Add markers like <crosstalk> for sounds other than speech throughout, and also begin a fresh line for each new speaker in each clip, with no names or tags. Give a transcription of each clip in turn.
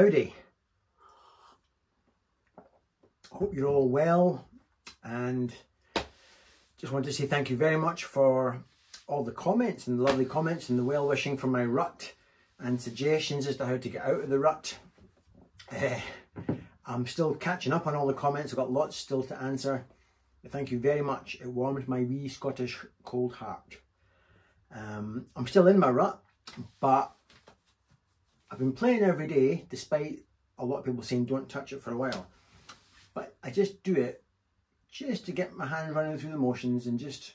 Howdy. Hope you're all well and just want to say thank you very much for all the comments and the lovely comments and the well wishing for my rut and suggestions as to how to get out of the rut. Uh, I'm still catching up on all the comments, I've got lots still to answer. Thank you very much, it warmed my wee Scottish cold heart. Um, I'm still in my rut, but I've been playing every day, despite a lot of people saying don't touch it for a while. But I just do it just to get my hand running through the motions and just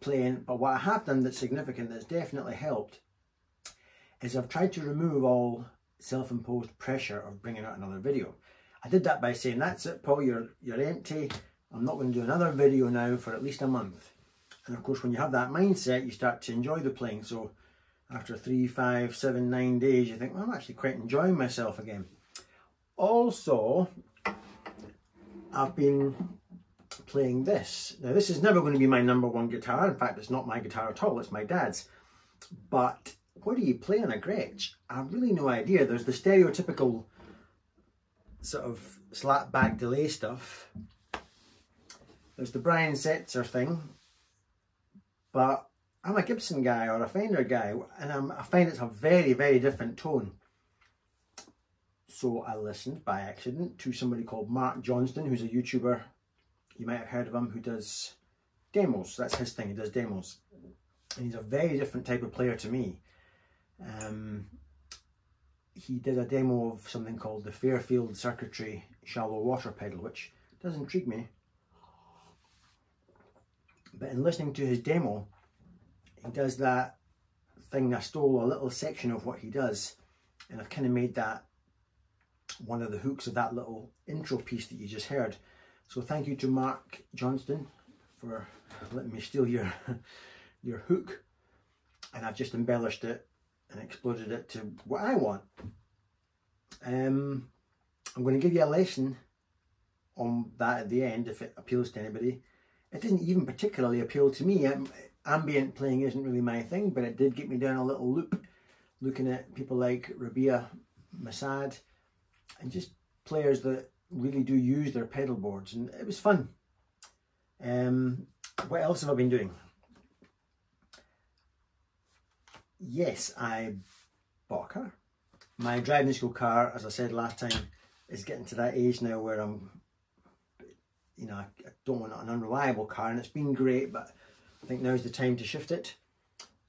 playing. But what I have done that's significant, that's definitely helped, is I've tried to remove all self-imposed pressure of bringing out another video. I did that by saying, that's it Paul, you're, you're empty. I'm not going to do another video now for at least a month. And of course, when you have that mindset, you start to enjoy the playing. So after three, five, seven, nine days, you think, well, I'm actually quite enjoying myself again. Also, I've been playing this. Now, this is never going to be my number one guitar. In fact, it's not my guitar at all. It's my dad's. But what do you play on a Gretsch? I've really no idea. There's the stereotypical sort of slap back delay stuff. There's the Brian Setzer thing. But I'm a Gibson guy or a Fender guy and I'm, I find it's a very, very different tone. So I listened by accident to somebody called Mark Johnston, who's a YouTuber. You might have heard of him, who does demos. That's his thing, he does demos. And he's a very different type of player to me. Um, he did a demo of something called the Fairfield Circuitry Shallow Water Pedal, which does intrigue me. But in listening to his demo, he does that thing, I stole a little section of what he does and I've kind of made that one of the hooks of that little intro piece that you just heard. So thank you to Mark Johnston for letting me steal your, <laughs> your hook and I've just embellished it and exploded it to what I want. Um, I'm going to give you a lesson on that at the end if it appeals to anybody. It didn't even particularly appeal to me. I'm, ambient playing isn't really my thing, but it did get me down a little loop looking at people like Rabea Massaad and just players that really do use their pedal boards and it was fun. Um, what else have I been doing? Yes, I bought a car. My driving school car, as I said last time, is getting to that age now where I'm, you know, I don't want an unreliable car and it's been great, but I think now's the time to shift it.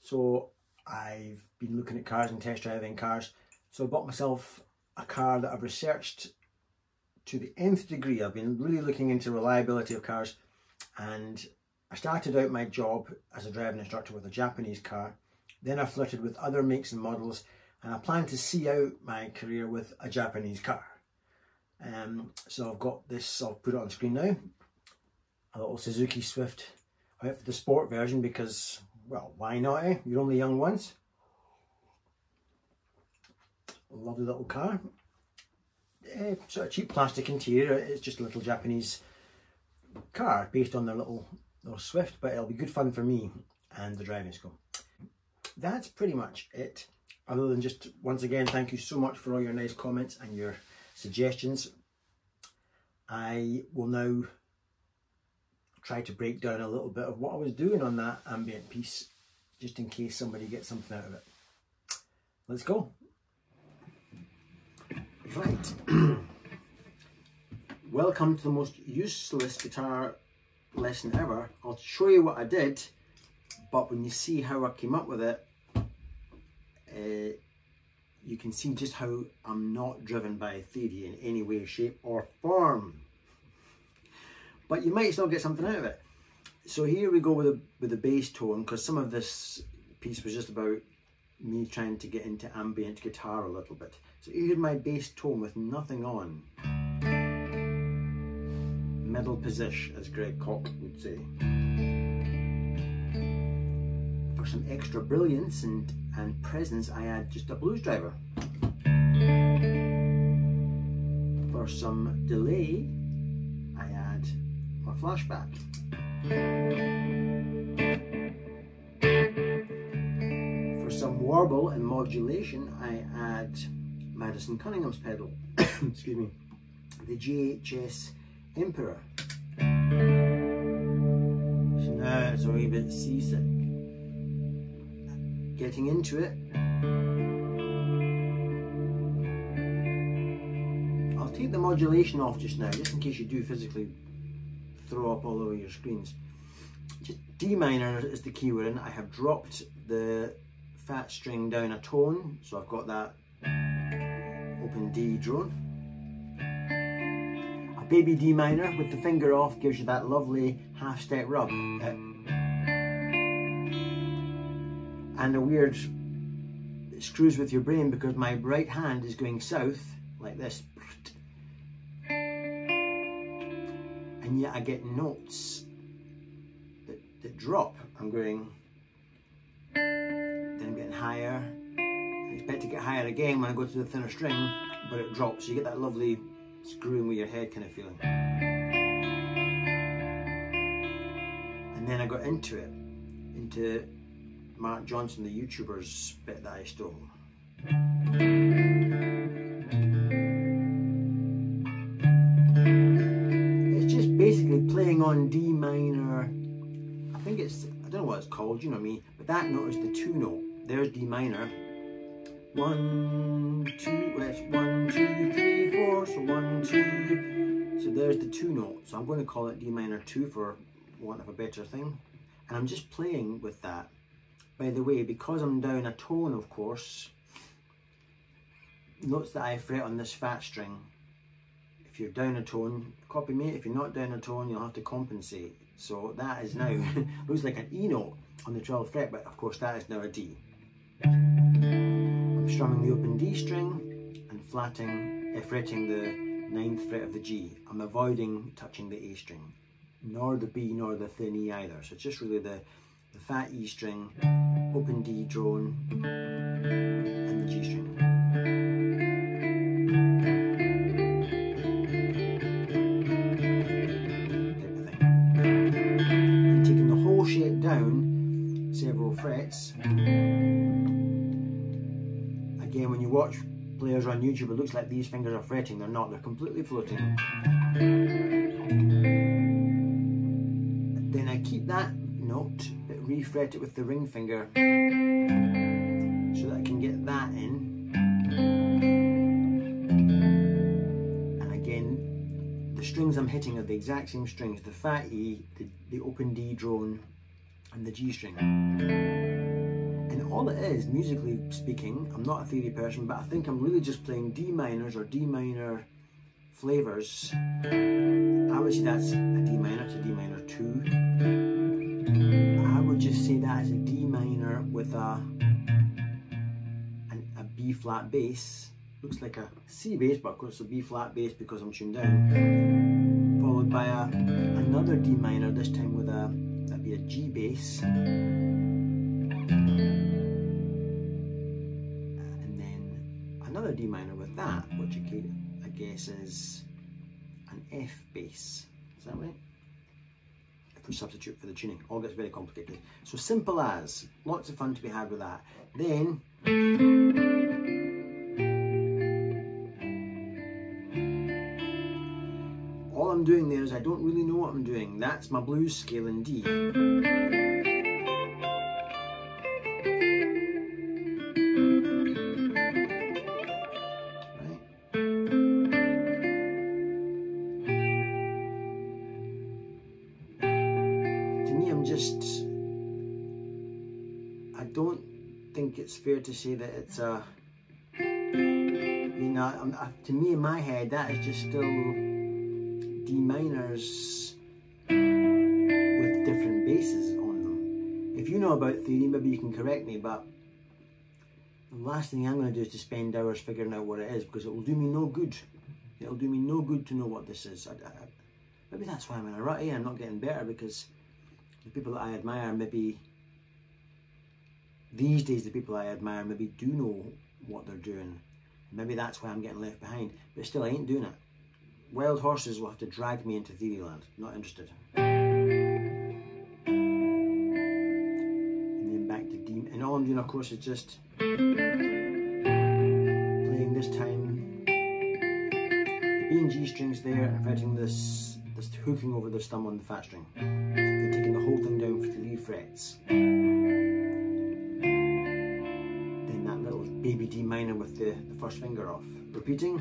So I've been looking at cars and test driving cars. So I bought myself a car that I've researched to the nth degree. I've been really looking into reliability of cars and I started out my job as a driving instructor with a Japanese car. Then I flirted with other makes and models and I plan to see out my career with a Japanese car. Um, so I've got this, I'll put it on screen now, a little Suzuki Swift I went for the sport version because, well, why not, eh? You're only young once. Lovely little car. Eh, sort of cheap plastic interior. It's just a little Japanese car based on their little, little Swift, but it'll be good fun for me and the driving school. That's pretty much it. Other than just, once again, thank you so much for all your nice comments and your suggestions. I will now try to break down a little bit of what I was doing on that ambient piece, just in case somebody gets something out of it. Let's go. Right. <clears throat> Welcome to the most useless guitar lesson ever. I'll show you what I did, but when you see how I came up with it, uh, you can see just how I'm not driven by theory in any way, shape or form. But you might still get something out of it. So here we go with the, with the bass tone, because some of this piece was just about me trying to get into ambient guitar a little bit. So here's my bass tone with nothing on. Middle position, as Greg Koch would say. For some extra brilliance and, and presence, I add just a blues driver. For some delay, flashback. For some warble and modulation, I add Madison Cunningham's pedal, <coughs> excuse me, the JHS Emperor. So now it's a wee bit seasick. Getting into it, I'll take the modulation off just now, just in case you do physically throw up all over your screens. D minor is the key word, I have dropped the fat string down a tone, so I've got that open D drone. A baby D minor with the finger off gives you that lovely half step rub. And a weird screws with your brain because my right hand is going south like this and yet I get notes that, that drop. I'm going, then I'm getting higher. I expect to get higher again when I go to the thinner string, but it drops. You get that lovely screwing with your head kind of feeling. And then I got into it, into Mark Johnston, the YouTuber's bit that I stole. Playing on D minor, I think it's, I don't know what it's called, you know me, but that note is the two note. There's D minor. One, two, it's one, two, three, four, so one, two. So there's the two note. So I'm going to call it D minor two for want of a better thing. And I'm just playing with that. By the way, because I'm down a tone, of course, notes that I fret on this fat string if you're down a tone, copy me. If you're not down a tone, you'll have to compensate. So that is now, <laughs> looks like an E note on the 12th fret, but of course that is now a D. I'm strumming the open D string and flatting, uh, fretting the 9th fret of the G. I'm avoiding touching the A string, nor the B nor the thin E either. So it's just really the, the fat E string, open D drone, and the G string. On YouTube, it looks like these fingers are fretting. They're not, they're completely floating. Then I keep that note, but refret it with the ring finger so that I can get that in. And again, the strings I'm hitting are the exact same strings, the fat E, the, the open D drone, and the G string. All it is, musically speaking, I'm not a theory person, but I think I'm really just playing D minors or D minor flavors. I would say that's a D minor to D minor 2. I would just say that is a D minor with a, an, a B flat bass. Looks like a C bass, but of course it's a B flat bass because I'm tuned down. Followed by a, another D minor, this time with a that'd be a G bass. D minor with that, which I guess is an F bass. Is that right? If we substitute for the tuning, all gets very complicated. So simple as, lots of fun to be had with that. Then all I'm doing there is I don't really know what I'm doing. That's my blues scale in D. fair to say that it's a, you know, um, uh, to me in my head, that is just still D minors with different basses on them. If you know about theory, maybe you can correct me, but the last thing I'm going to do is to spend hours figuring out what it is because it will do me no good. It'll do me no good to know what this is. I, I, maybe that's why I'm in a rut. Eh? I'm not getting better because the people that I admire maybe these days the people I admire maybe do know what they're doing. Maybe that's why I'm getting left behind. But still, I ain't doing it. Wild horses will have to drag me into Theoryland. Not interested. And then back to D. And all I'm doing, of course, is just playing this time the B and G strings there and fretting this, this hooking over the thumb on the fat string. And taking the whole thing down for three frets. Baby D minor with the, the first finger off. Repeating.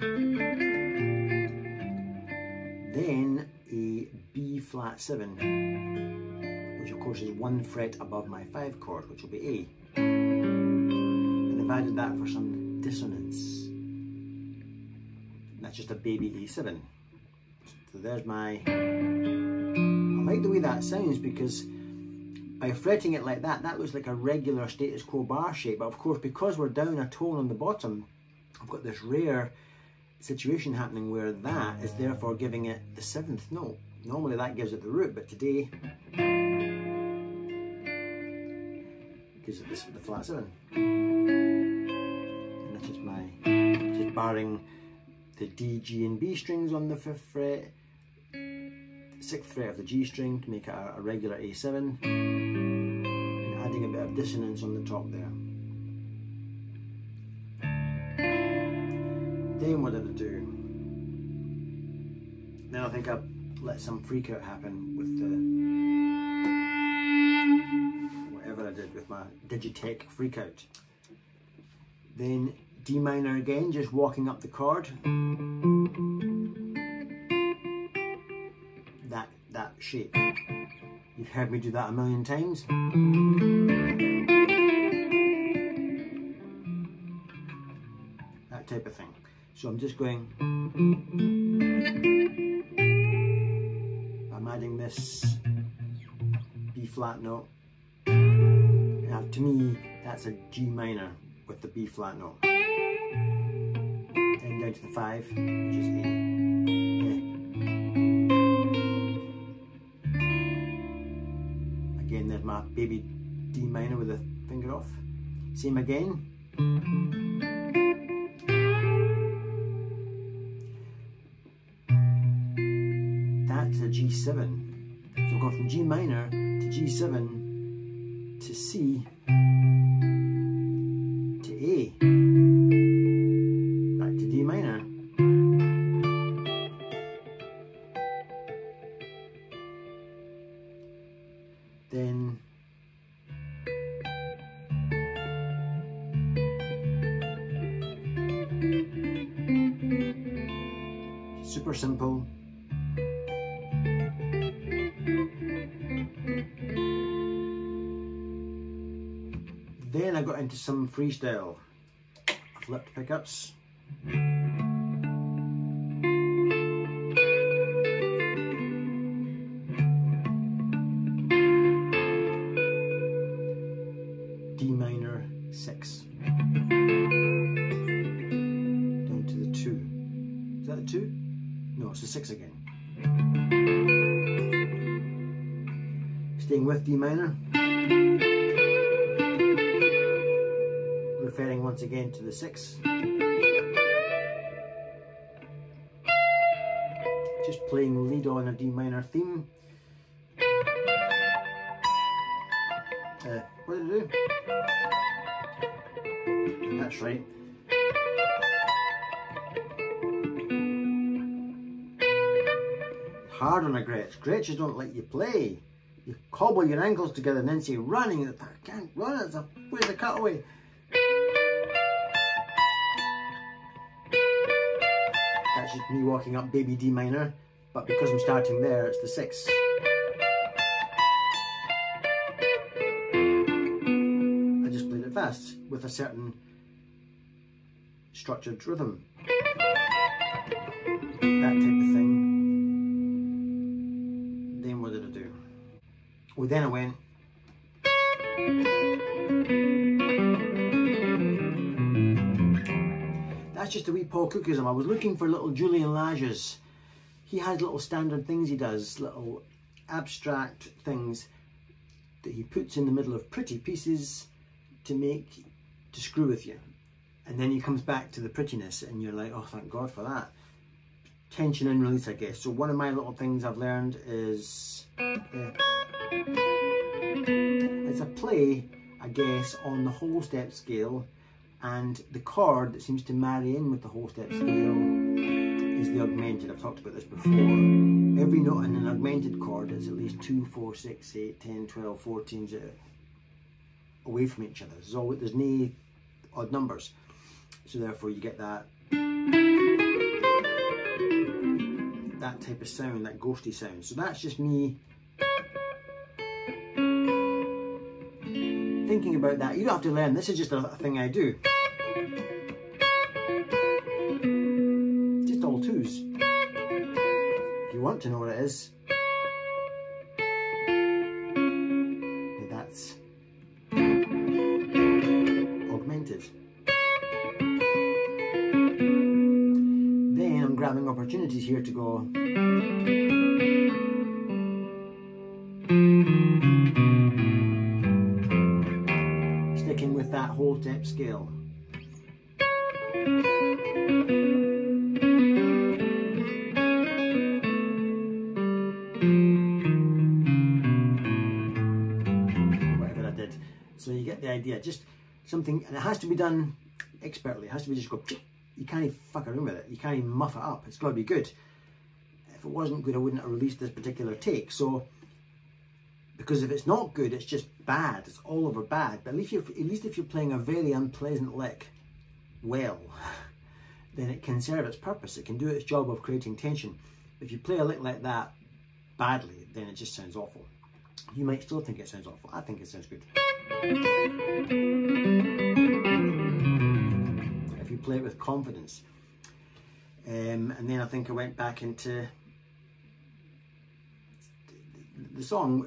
Then a B flat 7, which of course is one fret above my 5 chord, which will be A. And I've added that for some dissonance. That's just a baby A7. So there's my... I like the way that sounds because by fretting it like that, that looks like a regular status quo bar shape. But of course, because we're down a tone on the bottom, I've got this rare situation happening where that is therefore giving it the seventh note. Normally that gives it the root, but today gives it this, the flat seven. And that's just my, just barring the D, G and B strings on the fifth fret, sixth fret of the G string to make it a, a regular A7, and adding a bit of dissonance on the top there. Then what did I do? Then I think I let some freak out happen with the whatever I did with my Digitech FreqOut. Then D minor again, just walking up the chord. Shape. You've heard me do that a million times. That type of thing. So I'm just going, I'm adding this B flat note. Now to me, that's a G minor with the B flat note. Then down to the five, which is A. my baby D minor with a finger off. Same again. That's a G7. So we've gone from G minor to G7 to C Then I got into some freestyle flipped pickups. Just playing lead on a D minor theme. Uh, what did I do? That's right. Hard on a Gretsch. Gretsches don't let you play. You cobble your ankles together and then say running. I can't run, it's a, where's the cutaway? Me walking up baby D minor, but because I'm starting there, it's the 6. I just played it fast. with a certain structured rhythm. That type of thing. Then what did I do? Well, then I went. That's just a wee Paul Cookism. I was looking for little Julian Lages. He has little standard things he does, little abstract things that he puts in the middle of pretty pieces to make, to screw with you. And then he comes back to the prettiness and you're like, oh, thank God for that. Tension and release, I guess. So one of my little things I've learned is, yeah. it's a play, I guess, on the whole step scale and the chord that seems to marry in with the whole step scale is the augmented. I've talked about this before. Every note in an augmented chord is at least 2, 4, 6, 8, 10, 12, 14 away from each other. There's, always, there's no odd numbers. So therefore you get that that type of sound, that ghosty sound. So that's just me thinking about that. You have to learn, this is just a, a thing I do. Just all twos. If you want to know what it is, So you get the idea. Just something, and it has to be done expertly. It has to be just go, you can't even fuck around with it. You can't even muff it up. It's got to be good. If it wasn't good, I wouldn't have released this particular take. So, because if it's not good, it's just bad. It's all over bad. But at least, at least if you're playing a very unpleasant lick well, <laughs> then it can serve its purpose. It can do its job of creating tension. If you play a lick like that badly, then it just sounds awful. You might still think it sounds awful. I think it sounds good. If you play it with confidence. Um, and then I think I went back into the song,